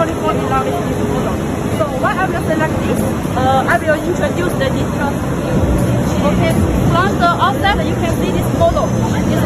So why I will select this, uh, I will introduce the different Okay, from the outside you can see this model. It's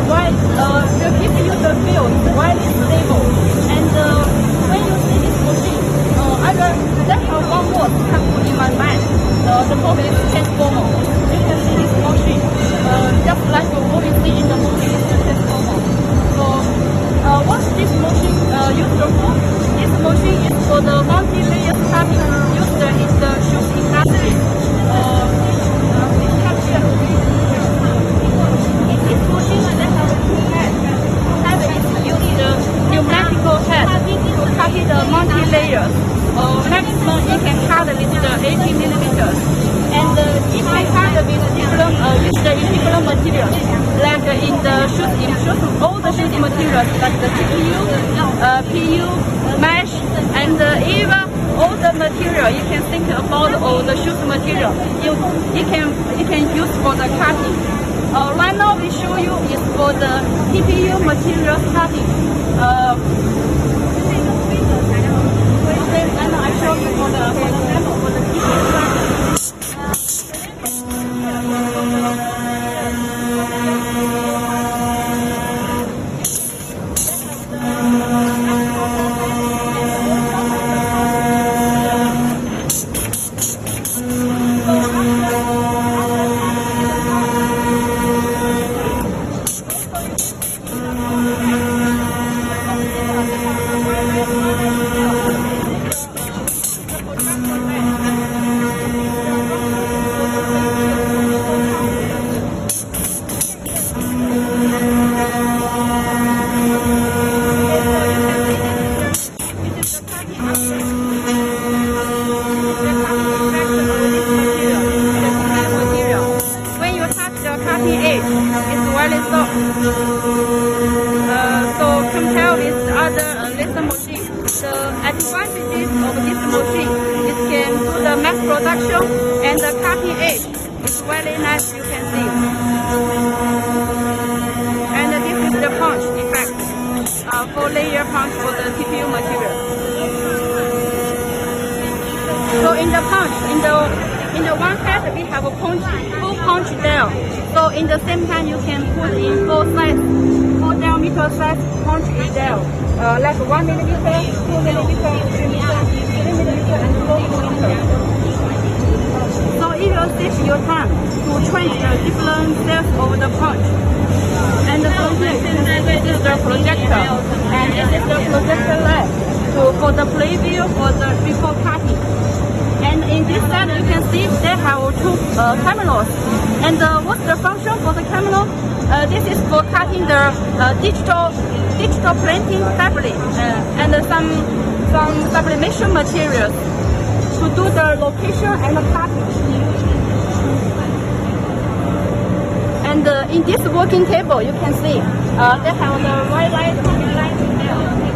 Like in the shoot in shoot all the shooting materials like the TPU, uh, PU, mesh, and uh, even all the material you can think about all the shoot material. You it can it can use for the cutting. Uh, right now we show you is for the TPU material cutting. Uh, it's soft. Uh, so compare with other uh, laser machine, the advantages of this machine it can do the mass production and the cutting edge is very nice. You can see. And this is the punch effect uh, for layer punch for the TPU material. So in the punch, in the in the one side we have a punch, punch there. So in the same time you can put in four size, four diameter size punch there. Uh, like one millimeter, two millimeter, three meter, three millimeter, and four millimeter. So it will save your time to change the different size of the punch. And so here, this is the projector, and this is the projector light to, for the preview for the before cutting. And in this side, you can see they have two uh, cameras. And uh, what's the function for the camera? Uh, this is for cutting the uh, digital digital printing fabric uh, and some some sublimation materials to do the location and the cutting. And uh, in this working table, you can see they have the white light, light.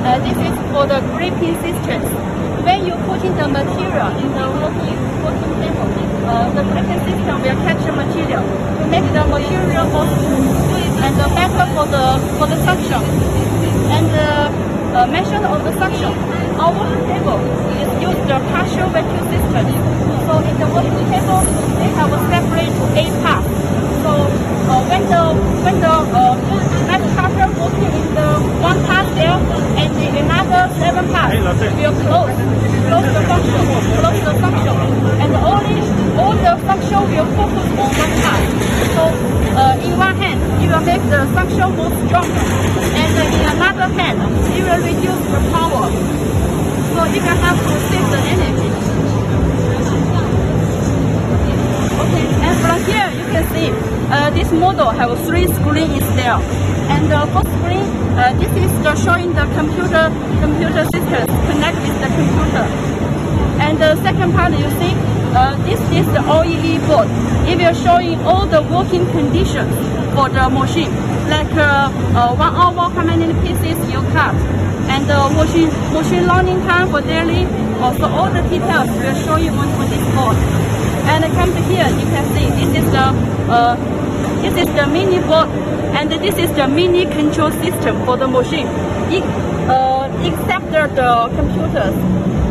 Uh, this is for the gripping system. When you put in the material in the working, working table, uh, the gripping system will catch the material to make the material more smooth and better for the for the suction. And uh, uh, mention of the suction, our working table is use the partial vacuum system. So in the working table, they have a separate eight parts. So uh, when the when the uh, cutter working in the one part there and the another seven parts will close the function, close the function, and only all the function will focus on one part. So uh, in one hand, it will make the function more stronger, and in another hand, it will reduce the power. So it can help to save the energy. Okay, and from here you can see uh, this model have three screens there. And the first screen, uh, this is the showing the computer computer system connect with the computer. And the second part you see, uh, this is the OEE board. It will showing all the working conditions for the machine, like uh, uh, one hour how many pieces you cut, and the machine machine running time for daily. Also all the details will show you on, on this board. And come to here, you can see this is the uh, this is the mini board, and this is the mini control system for the machine. It, uh, except the, the computers,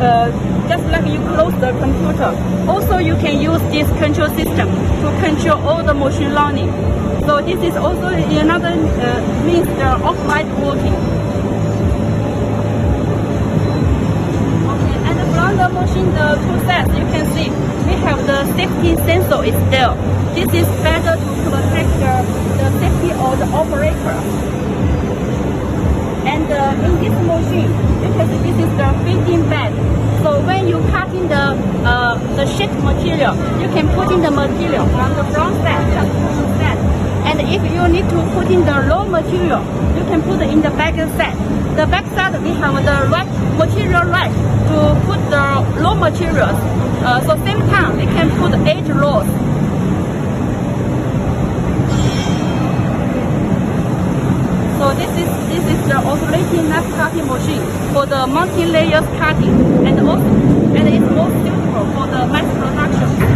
uh, just like you close the computer. Also, you can use this control system to control all the machine learning. So this is also another uh, means the offline working. Okay, and from the machine the process, you can see we have the safety sensor is there. This is better to protect the, the safety of the operator. Uh, in this machine, see this is the feeding bed. So when you cut in the uh, the sheet material, you can put in the material from the front side, side. And if you need to put in the raw material, you can put in the back side. The back side we have the right material right to put the raw materials. Uh, so same time we can put eight rows This is the oscillating knife cutting machine for the multi-layers cutting and also and it's most suitable for the mass production.